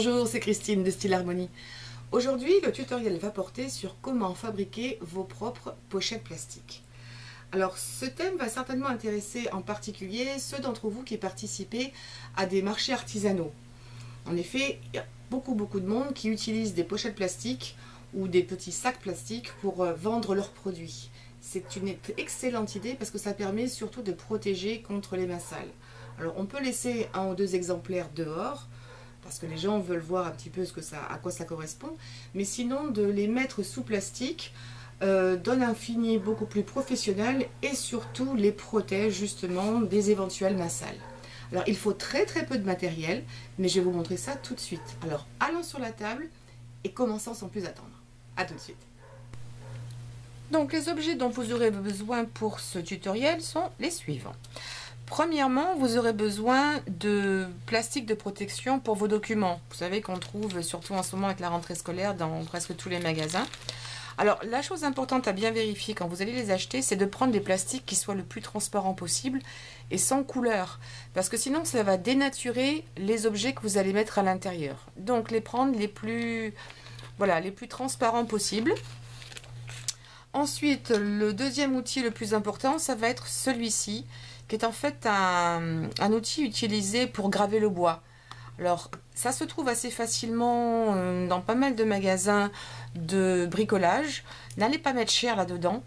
Bonjour, c'est Christine de Style Harmonie. Aujourd'hui, le tutoriel va porter sur comment fabriquer vos propres pochettes plastiques. Alors, ce thème va certainement intéresser en particulier ceux d'entre vous qui participez à des marchés artisanaux. En effet, il y a beaucoup beaucoup de monde qui utilise des pochettes plastiques ou des petits sacs plastiques pour euh, vendre leurs produits. C'est une excellente idée parce que ça permet surtout de protéger contre les mains sales. Alors on peut laisser un ou deux exemplaires dehors parce que les gens veulent voir un petit peu ce à quoi ça correspond. Mais sinon, de les mettre sous plastique euh, donne un fini beaucoup plus professionnel et surtout les protège justement des éventuelles massales. Alors il faut très très peu de matériel, mais je vais vous montrer ça tout de suite. Alors allons sur la table et commençons sans plus attendre. A tout de suite. Donc les objets dont vous aurez besoin pour ce tutoriel sont les suivants. Premièrement, vous aurez besoin de plastique de protection pour vos documents. Vous savez qu'on trouve surtout en ce moment avec la rentrée scolaire dans presque tous les magasins. Alors, la chose importante à bien vérifier quand vous allez les acheter, c'est de prendre des plastiques qui soient le plus transparents possible et sans couleur. Parce que sinon, ça va dénaturer les objets que vous allez mettre à l'intérieur. Donc, les prendre les plus, voilà, les plus transparents possibles. Ensuite, le deuxième outil le plus important, ça va être celui-ci qui est en fait un, outil utilisé pour graver le bois. Alors, ça se trouve assez facilement euh, dans pas mal de magasins de bricolage. N'allez pas mettre cher là-dedans.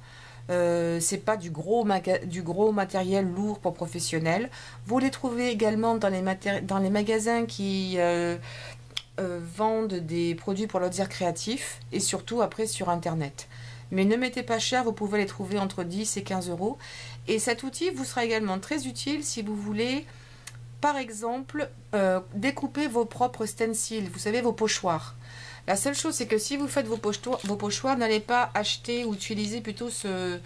Euh, c'est pas du gros, matériel lourd pour professionnels. Vous les trouvez également dans les, magasins qui euh, vendent des produits pour loisirs créatifs et surtout après sur internet. Mais ne mettez pas cher, vous pouvez les trouver entre 10 et 15 euros. Et cet outil vous sera également très utile si vous voulez, par exemple, euh, découper vos propres stencils, vous savez, vos pochoirs. La seule chose, c'est que si vous faites vos pochoirs, n'allez pas acheter ou utiliser plutôt ce,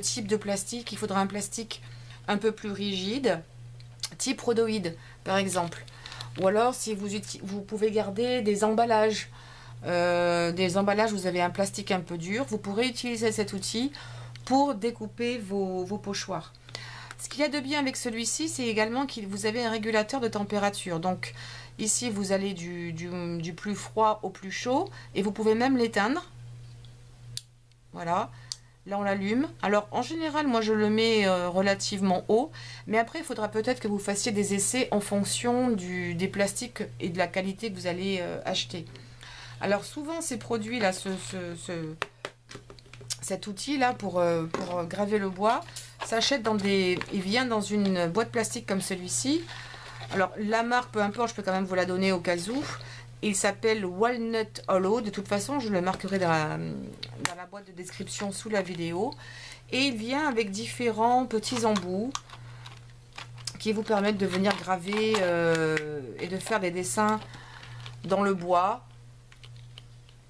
type de plastique. Il faudra un plastique un peu plus rigide, type rhodoïde, par exemple. Ou alors, si vous, vous pouvez garder des emballages, euh, des emballages, vous avez un plastique un peu dur, vous pourrez utiliser cet outil pour découper vos, pochoirs. Ce qu'il y a de bien avec celui-ci, c'est également que vous avez un régulateur de température. Donc ici, vous allez du, plus froid au plus chaud et vous pouvez même l'éteindre. Voilà. Là, on l'allume. Alors, en général, moi, je le mets euh, relativement haut. Mais après, il faudra peut-être que vous fassiez des essais en fonction des plastiques et de la qualité que vous allez euh, acheter. Alors, souvent, ces produits-là, ce, cet outil là pour, euh, pour graver le bois s'achète dans des il vient dans une boîte plastique comme celui-ci. Alors la marque peu importe je peux quand même vous la donner au cas où. Il s'appelle Walnut Hollow. De toute façon je le marquerai dans la, dans la boîte de description sous la vidéo. Et il vient avec différents petits embouts qui vous permettent de venir graver euh, et de faire des dessins dans le bois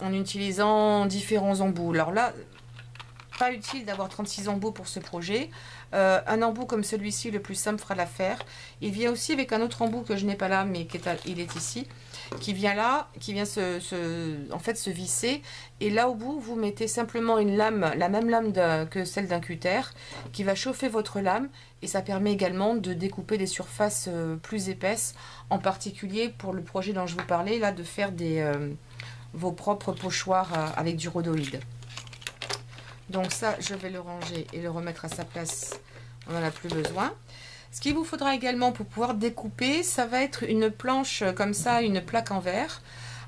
en utilisant différents embouts. Alors là, pas utile d'avoir 36 embouts pour ce projet. Euh, un embout comme celui-ci, le plus simple, fera l'affaire. Il vient aussi avec un autre embout que je n'ai pas là, mais qui est il est ici, qui vient là, qui vient se, en fait, se visser. Et là, au bout, vous mettez simplement une lame, la même lame que celle d'un cutter, qui va chauffer votre lame. Et ça permet également de découper des surfaces euh, plus épaisses, en particulier pour le projet dont je vous parlais, là, de faire des, euh, vos propres pochoirs avec du rhodoïde. Donc ça, je vais le ranger et le remettre à sa place. On n'en a plus besoin. Ce qu'il vous faudra également pour pouvoir découper, ça va être une planche comme ça, une plaque en verre.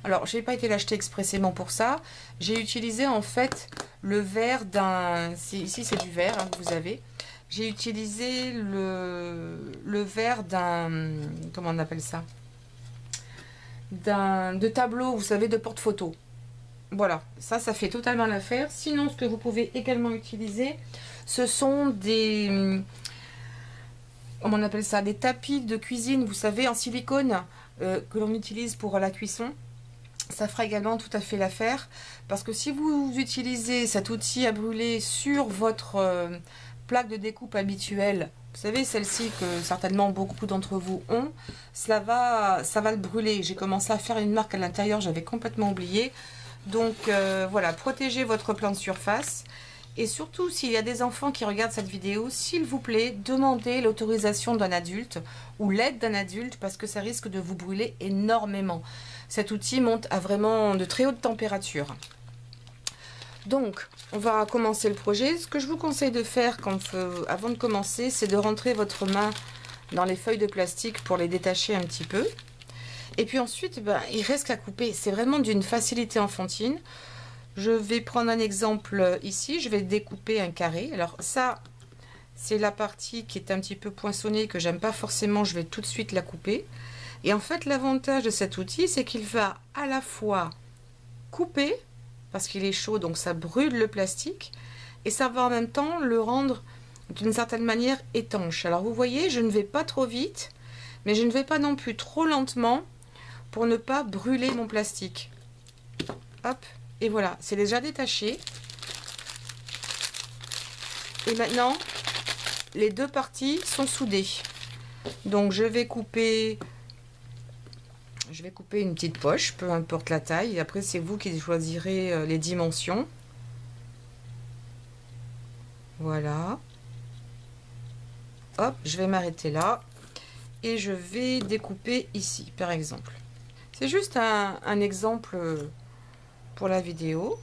Alors, je n'ai pas été l'acheter expressément pour ça. J'ai utilisé en fait le verre d'un... Ici, c'est du verre hein, que vous avez. J'ai utilisé le, verre d'un... Comment on appelle ça? De tableau, vous savez, de porte-photo. Voilà, ça, ça fait totalement l'affaire. Sinon, ce que vous pouvez également utiliser, ce sont des... Comment on appelle ça Des tapis de cuisine, vous savez, en silicone, euh, que l'on utilise pour la cuisson. Ça fera également tout à fait l'affaire. Parce que si vous utilisez cet outil à brûler sur votre euh, plaque de découpe habituelle, vous savez, celle-ci que certainement beaucoup d'entre vous ont, cela va, ça va le brûler. J'ai commencé à faire une marque à l'intérieur, j'avais complètement oublié. Donc euh, voilà, protégez votre plan de surface. Et surtout, s'il y a des enfants qui regardent cette vidéo, s'il vous plaît, demandez l'autorisation d'un adulte ou l'aide d'un adulte parce que ça risque de vous brûler énormément. Cet outil monte à vraiment de très hautes températures. Donc, on va commencer le projet. Ce que je vous conseille de faire euh, avant de commencer, c'est de rentrer votre main dans les feuilles de plastique pour les détacher un petit peu. Et puis ensuite, ben, il reste qu'à couper. C'est vraiment d'une facilité enfantine. Je vais prendre un exemple ici. Je vais découper un carré. Alors ça, c'est la partie qui est un petit peu poinçonnée que j'aime pas forcément. Je vais tout de suite la couper. Et en fait, l'avantage de cet outil, c'est qu'il va à la fois couper, parce qu'il est chaud, donc ça brûle le plastique, et ça va en même temps le rendre d'une certaine manière étanche. Alors vous voyez, je ne vais pas trop vite, mais je ne vais pas non plus trop lentement pour ne pas brûler mon plastique. Hop, et voilà, c'est déjà détaché. Et maintenant, les deux parties sont soudées. Donc je vais couper je vais couper une petite poche, peu importe la taille. Après, c'est vous qui choisirez euh, les dimensions. Voilà. Hop, je vais m'arrêter là. Et je vais découper ici, par exemple. C'est juste un, un exemple pour la vidéo.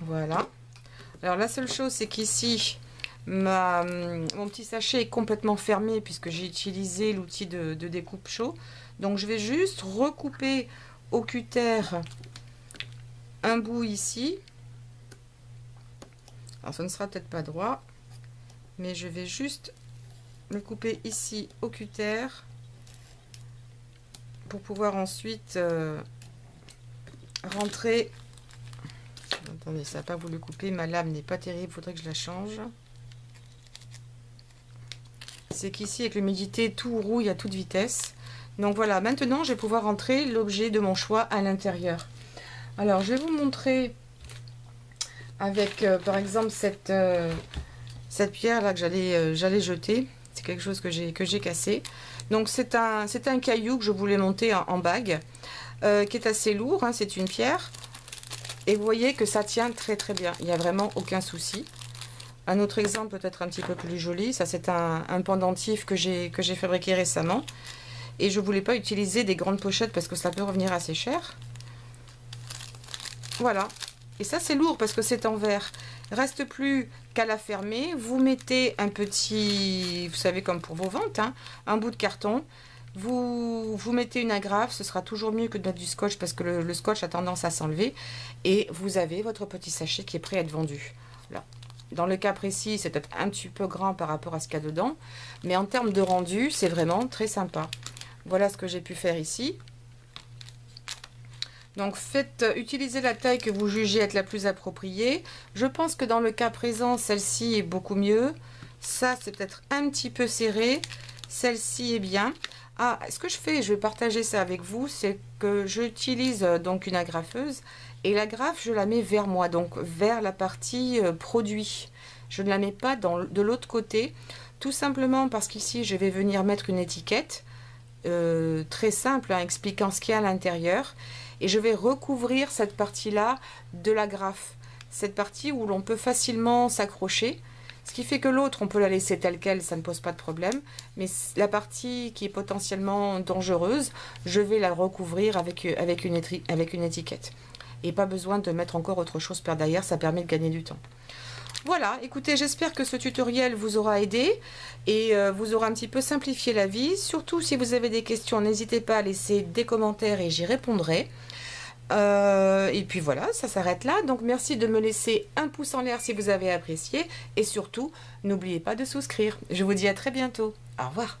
Voilà. Alors la seule chose, c'est qu'ici, mon petit sachet est complètement fermé puisque j'ai utilisé l'outil de, découpe chaud. Donc je vais juste recouper au cutter un bout ici. Alors ça ne sera peut-être pas droit, mais je vais juste le couper ici au cutter pour pouvoir ensuite euh, rentrer. Attendez, ça n'a pas voulu couper, ma lame n'est pas terrible, il faudrait que je la change c'est qu'ici avec l'humidité tout rouille à toute vitesse. Donc voilà, maintenant je vais pouvoir rentrer l'objet de mon choix à l'intérieur. Alors je vais vous montrer avec euh, par exemple cette, euh, cette pierre là que j'allais euh, j'allais jeter. C'est quelque chose que j'ai cassé. Donc c'est un, un caillou que je voulais monter en, bague, qui est assez lourd, hein, c'est une pierre. Et vous voyez que ça tient très très bien, il n'y a vraiment aucun souci. Un autre exemple peut-être un petit peu plus joli, ça c'est un, pendentif que j'ai fabriqué récemment. Et je ne voulais pas utiliser des grandes pochettes parce que ça peut revenir assez cher. Voilà. Et ça c'est lourd parce que c'est en verre. Reste plus qu'à la fermer. Vous mettez un petit, vous savez comme pour vos ventes, hein, un bout de carton. Vous, vous mettez une agrafe, ce sera toujours mieux que de mettre du scotch parce que le, le scotch a tendance à s'enlever. Et vous avez votre petit sachet qui est prêt à être vendu. Dans le cas précis, c'est peut-être un petit peu grand par rapport à ce qu'il y a dedans. Mais en termes de rendu, c'est vraiment très sympa. Voilà ce que j'ai pu faire ici. Donc faites utiliser la taille que vous jugez être la plus appropriée. Je pense que dans le cas présent, celle-ci est beaucoup mieux. Ça, c'est peut-être un petit peu serré. Celle-ci est bien. Ah, ce que je fais, je vais partager ça avec vous, c'est que j'utilise euh, donc une agrafeuse et la grafe, je la mets vers moi, donc vers la partie euh, produit. Je ne la mets pas dans, de l'autre côté, tout simplement parce qu'ici, je vais venir mettre une étiquette euh, très simple, hein, expliquant ce qu'il y a à l'intérieur. Et je vais recouvrir cette partie-là de la grafe. Cette partie où l'on peut facilement s'accrocher. Ce qui fait que l'autre, on peut la laisser telle qu'elle, ça ne pose pas de problème. Mais la partie qui est potentiellement dangereuse, je vais la recouvrir avec, une, avec une étiquette et pas besoin de mettre encore autre chose par derrière, ça permet de gagner du temps. Voilà, écoutez, j'espère que ce tutoriel vous aura aidé et euh, vous aura un petit peu simplifié la vie. Surtout si vous avez des questions, n'hésitez pas à laisser des commentaires et j'y répondrai. Euh, et puis voilà, ça s'arrête là. Donc merci de me laisser un pouce en l'air si vous avez apprécié. Et surtout, n'oubliez pas de souscrire. Je vous dis à très bientôt. Au revoir.